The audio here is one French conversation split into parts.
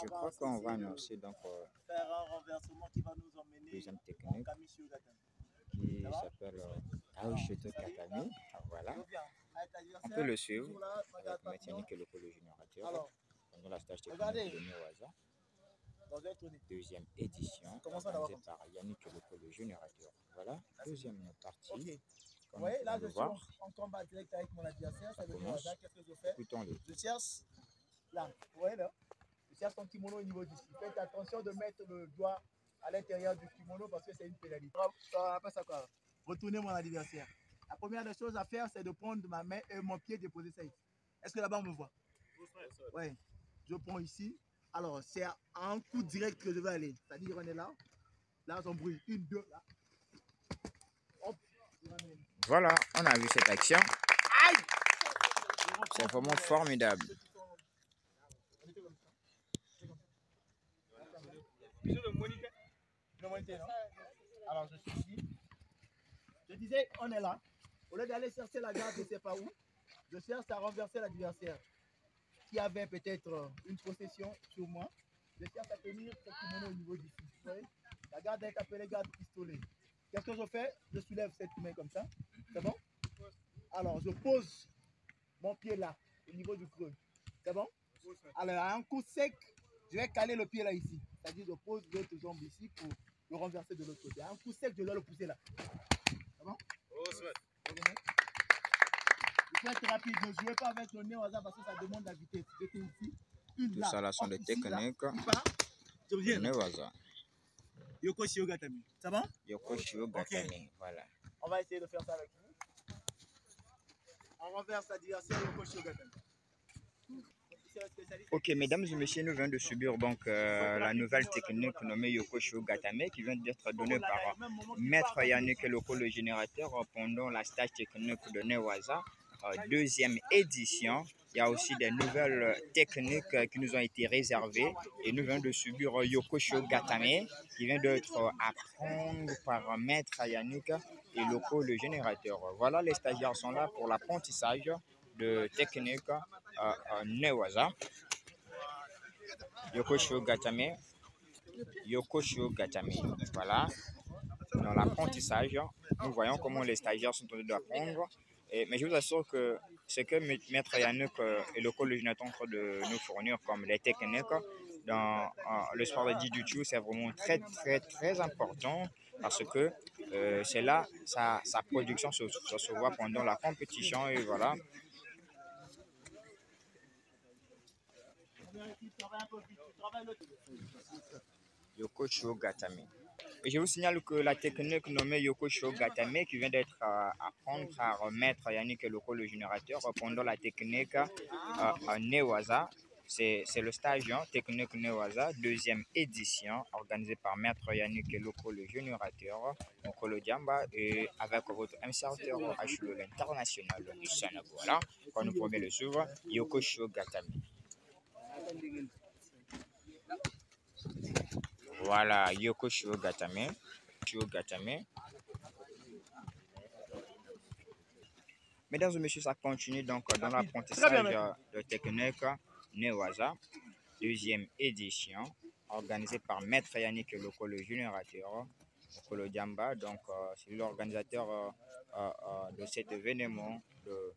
je crois qu'on va annoncer donc euh, faire un renversement qui va nous emmener technique qui s'appelle euh, Katami. Ah, Voilà. Reviens avec On peut le suivre là, avec. Yannick Eloko, le générateur, Alors, pendant la stage technique de tourné. deuxième édition, organisée par Yannick Eloko, le générateur. Voilà, deuxième partie. Vous là, pouvez je suis en, en combat direct avec mon adversaire. Ça veut dire, là, qu'est-ce que je fais. Je cherche là. Vous voyez là Cherche son kimono au niveau d'ici. Faites attention de mettre le doigt à l'intérieur du kimono parce que c'est une pénalité. Retournez mon adversaire. La première des choses à faire, c'est de prendre ma main et mon pied, déposer ça ici. Est-ce que là-bas on me voit? Oui. Je prends ici. Alors, c'est un coup direct que je vais aller. C'est-à-dire, on est là. Là, son bruit. Une, deux, là. Hop. Voilà, on a vu cette action. C'est vraiment formidable. ceux qui sont- on était comme ça. C'est comme ça. Alors, je suis ici. Je disais, on est là. Au lieu d'aller chercher la garde, je ne sais pas où, je cherche à renverser l'adversaire qui avait peut-être euh, une possession sur moi. Je cherche à tenir ce kimono au niveau. Vous voyez La garde est appelée garde pistolet. Qu'est-ce que je fais? Je soulève cette main comme ça. C'est bon? Alors, je pose mon pied là, au niveau du creux. C'est bon? Alors, à un coup sec, je vais caler le pied là ici. C'est-à-dire, je pose l'autre jambe ici pour le renverser de l'autre côté. Un coup sec, je dois le pousser là. C'est bon Revenez. Il faut être rapide. Ne jouez pas avec le nez au hasard parce que ça demande la vitesse. J'étais ici. Une Tout là. ça là sont des techniques de reviens. là. Newaza. Yoko Shiogatami. Ça va? Yoko Shio Gatami. Voilà. On va essayer de faire ça avec vous. On renverse l'adversaire Yoko Shiogatami. Ok, mesdames et messieurs, nous venons de subir donc euh, la nouvelle technique nommée Yoko Shio Gatame qui vient d'être donnée par euh, Maître Yannick Eloko, le générateur, pendant la stage technique de Newaza, euh, deuxième édition. Il y a aussi des nouvelles techniques qui nous ont été réservées et nous venons de subir Yoko Shio Gatame qui vient d'être apprendre par Maître Yannick Eloko, le générateur. Voilà, les stagiaires sont là pour l'apprentissage de techniques euh, euh, Newaza. Yoko Shio Gatame. Yoko Shio Gatame. Voilà dans l'apprentissage. Nous voyons comment les stagiaires sont en train d'apprendre. Mais je vous assure que ce que Maître Yannick euh, et le coordinateur sont en train de nous fournir comme les techniques dans le sport de Jiu-Jitsu, c'est vraiment très, très, très important parce que c'est là sa, production se voit pendant la compétition et voilà. Yoko Shio Gatame. Et je vous signale que la technique nommée Yoko Shio Gatame, qui vient d'être euh, apprendre par Maître Yannick Eloko, le générateur, pendant la technique euh, Newaza, c'est le stage hein, technique Newaza, deuxième édition, organisée par Maître Yannick Eloko, le générateur, Nkolo Diamba, et avec votre inserteur HLO, l'international du Sénégal. Voilà, quand nous pouvons le suivre, Yoko Shio Gatame. Voilà, Yoko Shio Gatame. Shio Gatame. Mesdames et messieurs, ça continue donc dans l'apprentissage de technique Newaza, deuxième édition, organisée par Maître Yannick Loko, le générateur, Okolo Diamba. Donc, euh, c'est l'organisateur euh, euh, de cet événement de,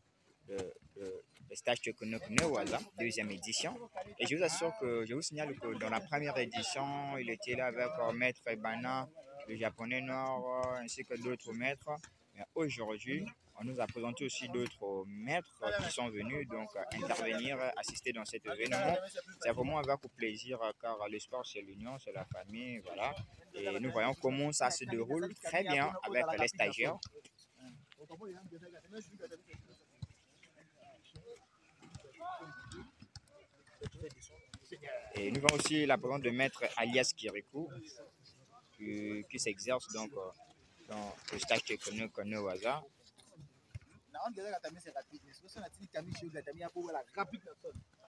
de, de, stage technique Newaza, deuxième édition. Et je vous assure que je vous signale que dans la première édition, il était là avec Maître Ibana, le japonais euh, ainsi que d'autres maîtres. Mais aujourd'hui, on nous a présenté aussi d'autres maîtres qui sont venus donc intervenir, assister dans cet événement. C'est vraiment avec plaisir car le sport c'est l'union, c'est la famille, voilà. Et nous voyons comment ça se déroule très bien avec les stagiaires. Et nous avons aussi la présence de maître Alias Kirikou qui, s'exerce donc euh, dans le stage que Gatami, c'est rapide.